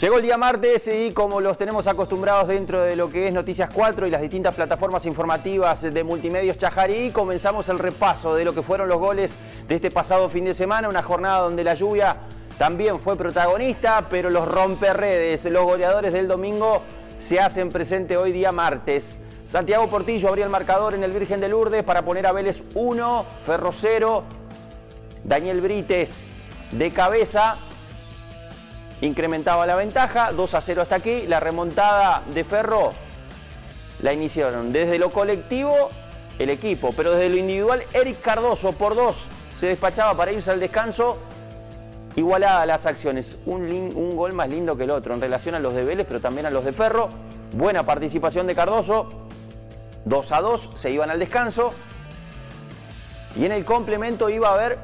Llegó el día martes y como los tenemos acostumbrados dentro de lo que es Noticias 4 y las distintas plataformas informativas de Multimedios Chajarí, comenzamos el repaso de lo que fueron los goles de este pasado fin de semana, una jornada donde la lluvia también fue protagonista, pero los romperredes, los goleadores del domingo se hacen presente hoy día martes. Santiago Portillo abría el marcador en el Virgen de Lourdes para poner a Vélez 1, Ferro 0, Daniel Brites de cabeza incrementaba la ventaja, 2 a 0 hasta aquí. La remontada de Ferro la iniciaron desde lo colectivo el equipo, pero desde lo individual Eric Cardoso por 2 se despachaba para irse al descanso. Igualada las acciones, un, un gol más lindo que el otro en relación a los de Vélez, pero también a los de Ferro. Buena participación de Cardoso, 2 a 2, se iban al descanso. Y en el complemento iba a haber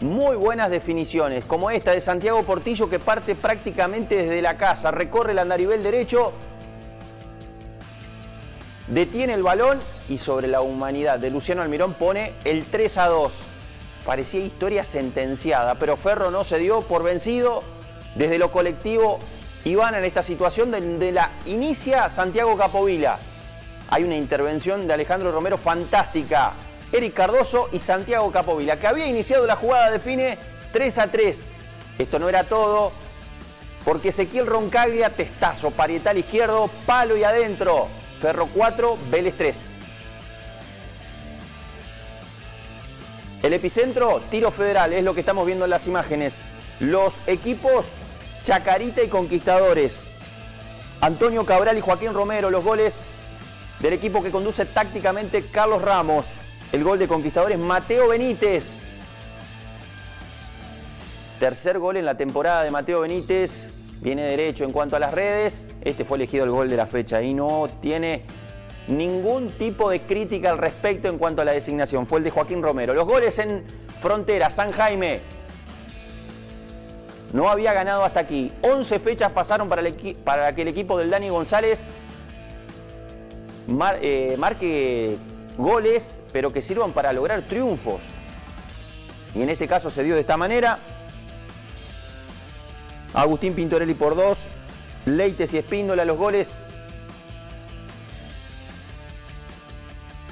muy buenas definiciones, como esta de Santiago Portillo que parte prácticamente desde la casa, recorre el andarivel derecho, detiene el balón y sobre la humanidad de Luciano Almirón pone el 3 a 2. Parecía historia sentenciada, pero Ferro no se dio por vencido. Desde lo colectivo iban en esta situación donde la inicia Santiago Capovila. Hay una intervención de Alejandro Romero fantástica Eric Cardoso y Santiago Capovila, que había iniciado la jugada, define 3 a 3. Esto no era todo, porque Ezequiel Roncaglia, testazo, parietal izquierdo, palo y adentro. Ferro 4, Vélez 3. El epicentro, tiro federal, es lo que estamos viendo en las imágenes. Los equipos Chacarita y Conquistadores. Antonio Cabral y Joaquín Romero, los goles del equipo que conduce tácticamente Carlos Ramos. El gol de Conquistadores, Mateo Benítez. Tercer gol en la temporada de Mateo Benítez. Viene derecho en cuanto a las redes. Este fue elegido el gol de la fecha y no tiene ningún tipo de crítica al respecto en cuanto a la designación. Fue el de Joaquín Romero. Los goles en frontera, San Jaime. No había ganado hasta aquí. 11 fechas pasaron para, para que el equipo del Dani González eh, marque goles, pero que sirvan para lograr triunfos. Y en este caso se dio de esta manera. Agustín Pintorelli por dos, Leites y Espíndola los goles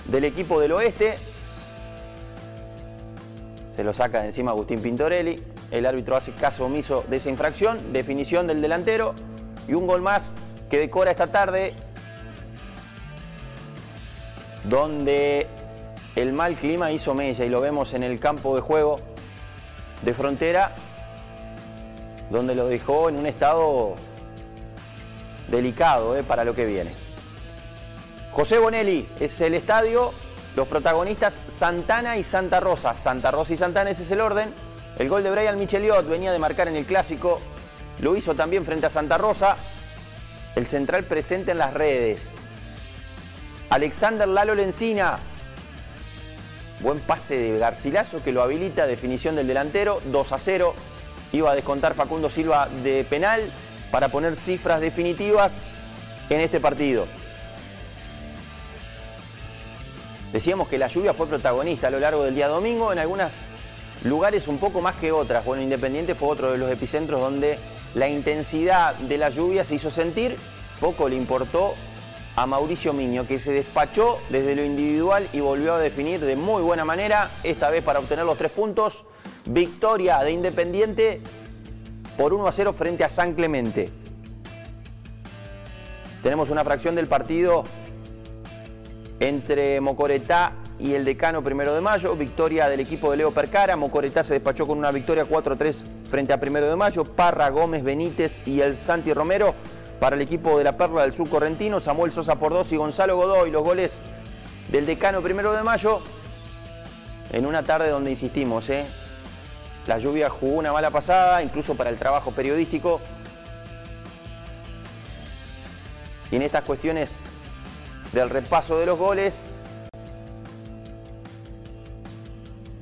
del equipo del oeste. Se lo saca de encima Agustín Pintorelli. El árbitro hace caso omiso de esa infracción. Definición del delantero. Y un gol más que decora esta tarde donde el mal clima hizo mella y lo vemos en el campo de juego de frontera, donde lo dejó en un estado delicado eh, para lo que viene. José Bonelli es el estadio, los protagonistas Santana y Santa Rosa. Santa Rosa y Santana ese es el orden. El gol de Brian Micheliot venía de marcar en el clásico, lo hizo también frente a Santa Rosa. El central presente en las redes. Alexander Lalo Lencina. Buen pase de Garcilaso que lo habilita, definición del delantero, 2 a 0. Iba a descontar Facundo Silva de penal para poner cifras definitivas en este partido. Decíamos que la lluvia fue protagonista a lo largo del día domingo, en algunos lugares un poco más que otras. Bueno, Independiente fue otro de los epicentros donde la intensidad de la lluvia se hizo sentir, poco le importó a Mauricio Miño, que se despachó desde lo individual y volvió a definir de muy buena manera, esta vez para obtener los tres puntos. Victoria de Independiente por 1 a 0 frente a San Clemente. Tenemos una fracción del partido entre Mocoretá y el decano primero de mayo. Victoria del equipo de Leo Percara. Mocoretá se despachó con una victoria 4-3 frente a primero de mayo. Parra, Gómez, Benítez y el Santi Romero para el equipo de la Perla del Sur Correntino, Samuel Sosa por dos y Gonzalo Godoy, los goles del decano primero de mayo, en una tarde donde insistimos, ¿eh? la lluvia jugó una mala pasada, incluso para el trabajo periodístico. Y en estas cuestiones del repaso de los goles,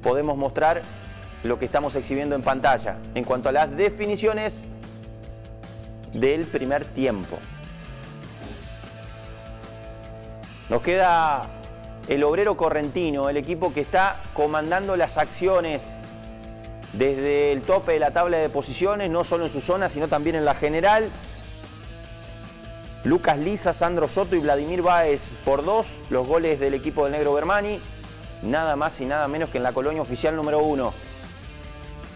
podemos mostrar lo que estamos exhibiendo en pantalla. En cuanto a las definiciones, del primer tiempo. Nos queda el obrero correntino, el equipo que está comandando las acciones desde el tope de la tabla de posiciones, no solo en su zona, sino también en la general. Lucas Lisa, Sandro Soto y Vladimir Báez por dos, los goles del equipo del Negro Bermani. Nada más y nada menos que en la colonia oficial número uno.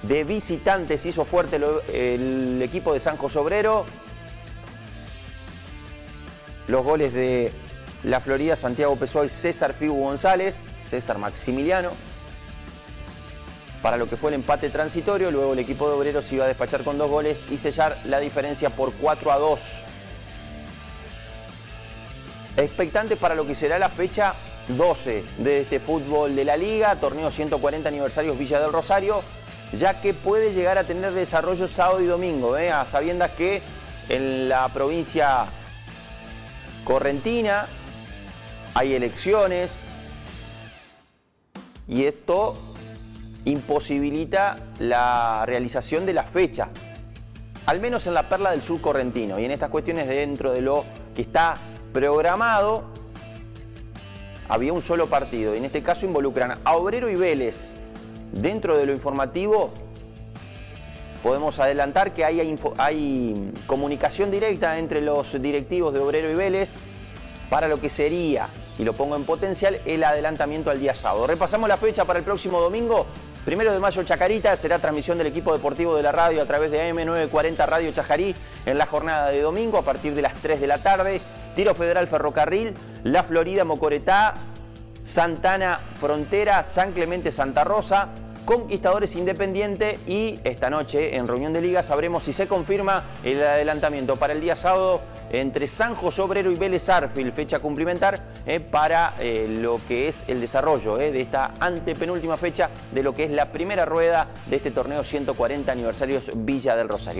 De visitantes hizo fuerte el equipo de San José Obrero. Los goles de la Florida, Santiago Pessoa y César Figu González, César Maximiliano para lo que fue el empate transitorio. Luego el equipo de Obreros iba a despachar con dos goles y sellar la diferencia por 4 a 2. Expectante para lo que será la fecha 12 de este fútbol de la Liga, torneo 140 aniversarios Villa del Rosario, ya que puede llegar a tener desarrollo sábado y domingo, ¿eh? a sabiendas que en la provincia correntina hay elecciones y esto imposibilita la realización de la fecha, al menos en la perla del sur correntino. Y en estas cuestiones dentro de lo que está programado, había un solo partido. Y en este caso involucran a Obrero y Vélez. Dentro de lo informativo, podemos adelantar que hay, comunicación directa entre los directivos de Obrero y Vélez para lo que sería, y lo pongo en potencial, el adelantamiento al día sábado. Repasamos la fecha para el próximo domingo. Primero de mayo Chacarita será transmisión del equipo deportivo de la radio a través de AM940 Radio Chajarí en la jornada de domingo a partir de las 3 de la tarde. Tiro Federal Ferrocarril, La Florida Mocoretá, Santana Frontera, San Clemente Santa Rosa, Conquistadores Independiente y esta noche en reunión de liga sabremos si se confirma el adelantamiento para el día sábado entre San José Obrero y Vélez Arfil, fecha cumplimentar eh, para eh, lo que es el desarrollo eh, de esta antepenúltima fecha de lo que es la primera rueda de este torneo 140 aniversarios Villa del Rosario.